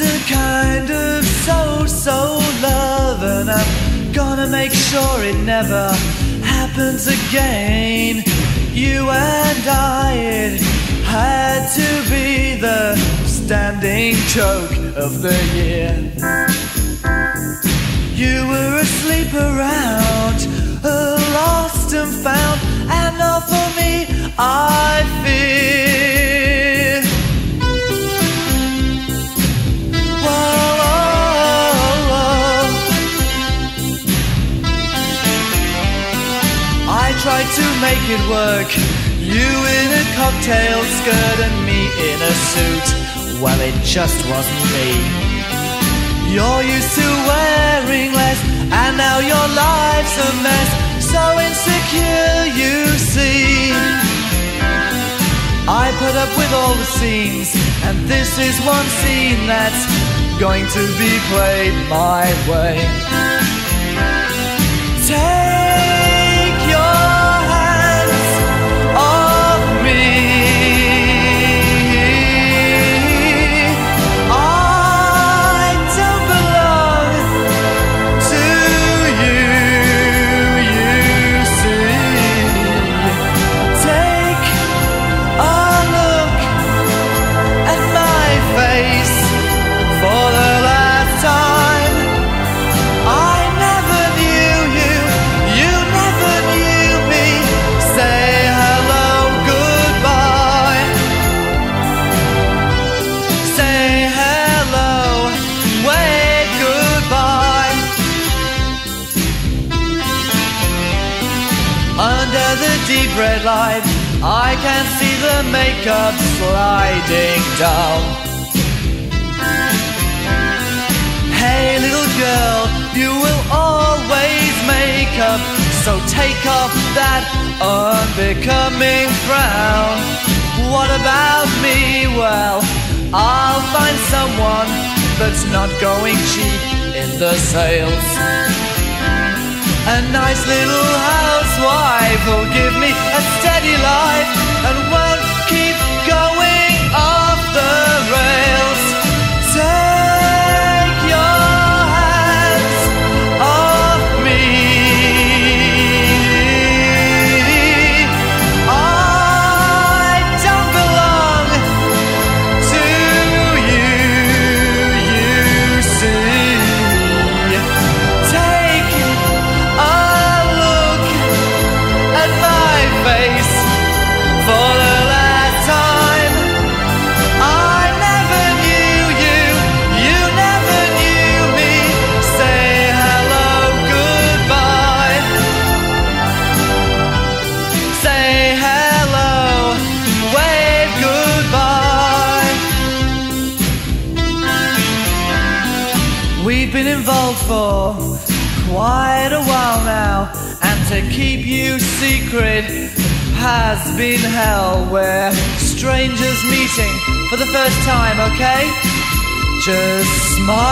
a kind of so-so love And I'm gonna make sure it never happens again. You and I, it had to be the standing joke of the year. You were asleep around, lost and found And not for me, I fear tried to make it work. You in a cocktail skirt and me in a suit. Well, it just wasn't me. You're used to wearing less, and now your life's a mess. So insecure, you see. I put up with all the scenes, and this is one scene that's going to be played my way. Take Deep red light, I can see the makeup sliding down. Hey little girl, you will always make up. So take off that unbecoming frown. What about me? Well, I'll find someone That's not going cheap in the sales. A nice little housewife who'll give me a steady life been involved for quite a while now, and to keep you secret has been hell. We're strangers meeting for the first time, okay? Just smile.